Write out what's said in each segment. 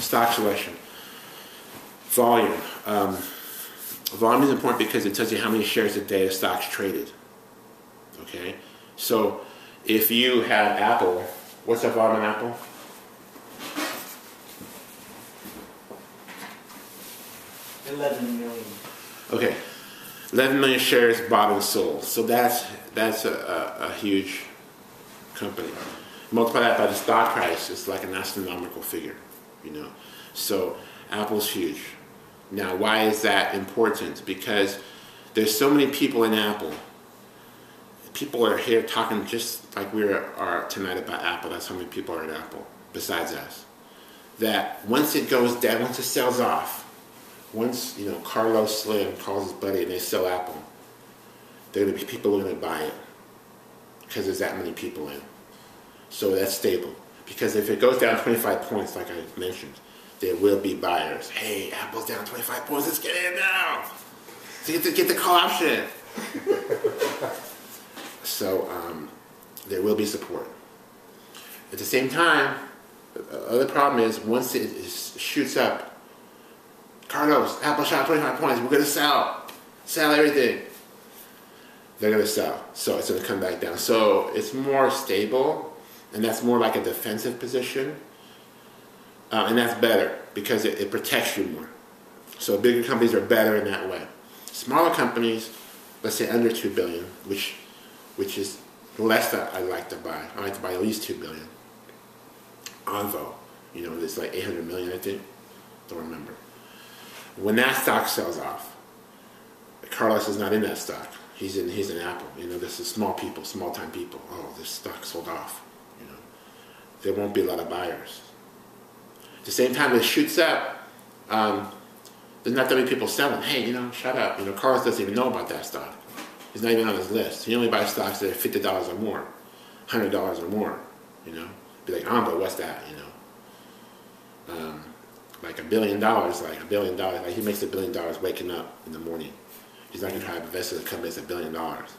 stock selection. Volume. Um, volume is important because it tells you how many shares a day a stock's traded. Okay? So if you have Apple, what's the volume on Apple? Eleven million. Okay, 11 million shares bought and sold. So that's that's a, a, a huge company. Multiply that by the stock price, it's like an astronomical figure, you know. So Apple's huge. Now, why is that important? Because there's so many people in Apple. People are here talking just like we are tonight about Apple. That's how many people are at Apple, besides us. That once it goes down, once it sells off, once you know Carlos Slim calls his buddy and they sell Apple, there are gonna be people who are gonna buy it because there's that many people in. So that's stable. Because if it goes down 25 points, like I mentioned, there will be buyers. Hey, Apple's down 25 points. Let's get in now. So get the get the call option. so um, there will be support. At the same time, the other problem is once it shoots up Carlos, Apple shot 25 points. We're going to sell. Sell everything. They're going to sell. So it's going to come back down. So it's more stable, and that's more like a defensive position. Uh, and that's better because it, it protects you more. So bigger companies are better in that way. Smaller companies, let's say under 2 billion, which, which is less that I like to buy. I like to buy at least 2 billion. Onvo, you know, it's like 800 million, I think. Don't remember. When that stock sells off, Carlos is not in that stock. He's in he's in Apple. You know, this is small people, small time people. Oh, this stock sold off. There won't be a lot of buyers. At the same time, it shoots up. Um, there's not that many people selling. Hey, you know, shut up. You know, Carlos doesn't even know about that stock. He's not even on his list. He only buys stocks that are fifty dollars or more, hundred dollars or more. You know, be like, but what's that? You know. Um, like a billion dollars, like a billion dollars, like he makes a billion dollars waking up in the morning. He's not going to try to invest in a billion dollars.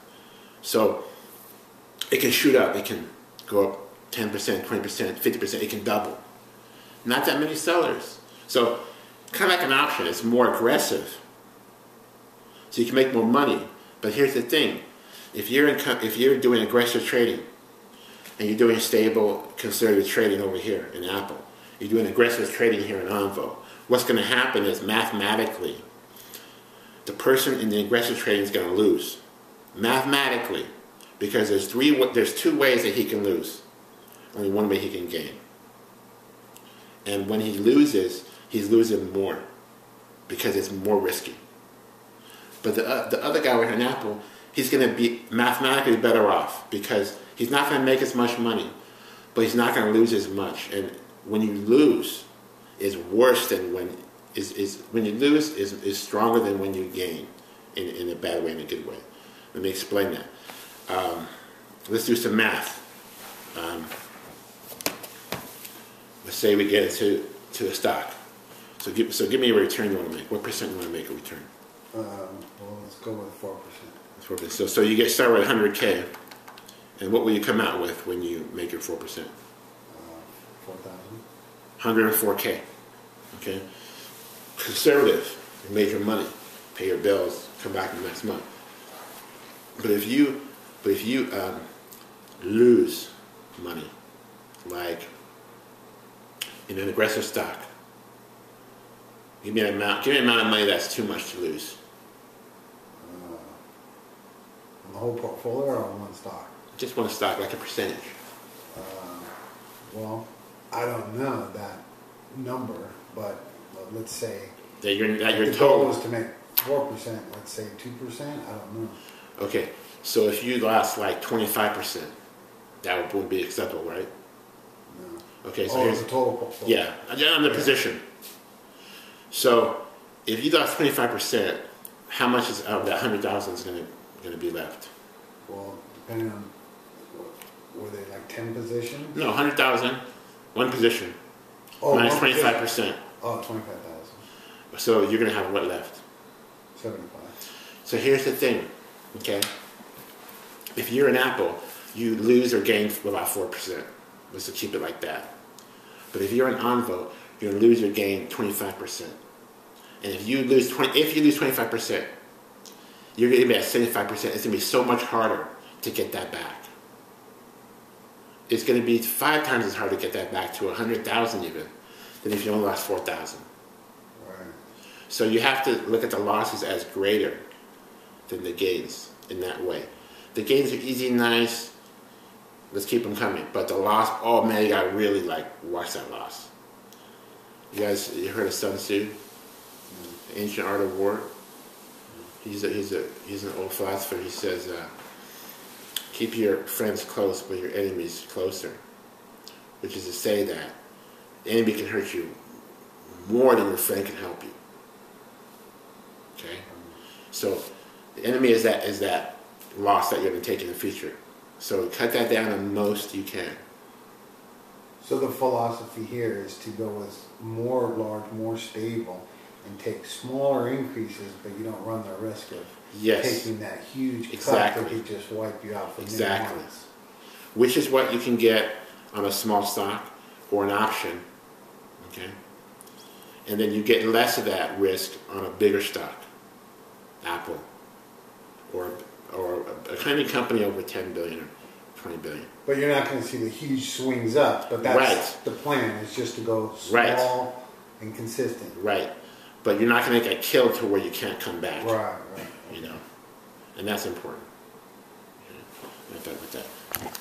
So it can shoot up. It can go up 10%, 20%, 50%. It can double. Not that many sellers. So kind of like an option. It's more aggressive. So you can make more money. But here's the thing. If you're, in, if you're doing aggressive trading and you're doing stable conservative trading over here in Apple, you're doing aggressive trading here in Onvo. What's going to happen is mathematically, the person in the aggressive trading is going to lose. Mathematically, because there's three, there's two ways that he can lose. Only one way he can gain. And when he loses, he's losing more because it's more risky. But the, uh, the other guy with an apple, he's going to be mathematically better off because he's not going to make as much money, but he's not going to lose as much. And when you lose is worse than when is, is when you lose is, is stronger than when you gain in, in a bad way in a good way. Let me explain that. Um, let's do some math. Um, say we get it to, to a stock. So give, so give me a return you want to make. What percent you want to make a return? Um, well, let's go with 4%. 4%. So, so you get started with 100K. And what will you come out with when you make your 4%? Four thousand. 104k. Okay? Conservative, you made your money, pay your bills, come back the next month. But if you, but if you um, lose money, like in an aggressive stock, give me an amount, give me an amount of money that's too much to lose. Uh, on the whole portfolio or on one stock? Just one stock, like a percentage. Uh, well, I don't know that number, but let's say that your that your the total goal is to make four percent. Let's say two percent. I don't know. Okay, so if you lost like twenty five percent, that would be acceptable, right? Okay, so oh, here's the total portfolio. Yeah, on the yeah. position. So if you lost twenty five percent, how much is of that hundred thousand is going to going to be left? Well, depending on were they like ten positions? No, hundred thousand one position. Oh, minus twenty five percent. Oh, twenty five thousand. So you're gonna have what left? Seventy five. So here's the thing, okay? If you're an Apple, you lose or gain about four percent. Let's keep it like that. But if you're an Onvo, you're gonna lose your gain 25%. And if you lose 20, if you lose 25%, you're gonna be at 75%. It's gonna be so much harder to get that back. It's gonna be five times as hard to get that back to 100,000 even than if you only lost 4,000. Right. So you have to look at the losses as greater than the gains in that way. The gains are easy nice. Let's keep them coming. But the loss, oh man, you gotta really like watch that loss. You guys, you heard of Sun Tzu, Ancient Art of War? He's a, he's a he's an old philosopher. He says, uh, keep your friends close, but your enemies closer. Which is to say that the enemy can hurt you more than your friend can help you. Okay? So the enemy is that is that loss that you're going to take in the future. So cut that down the most you can. So the philosophy here is to go with more large, more stable, and take smaller increases, but you don't run the risk of Yes, taking that huge cut that could just wipe you out for many Exactly. months. which is what you can get on a small stock or an option. Okay? And then you get less of that risk on a bigger stock, Apple, or or a kind of company over 10 billion or 20 billion. But you're not going to see the huge swings up, but that's right. the plan, is just to go small right. and consistent. Right. But you're not going to get killed to where you can't come back. Right, right. You know, and that's important. You know, that.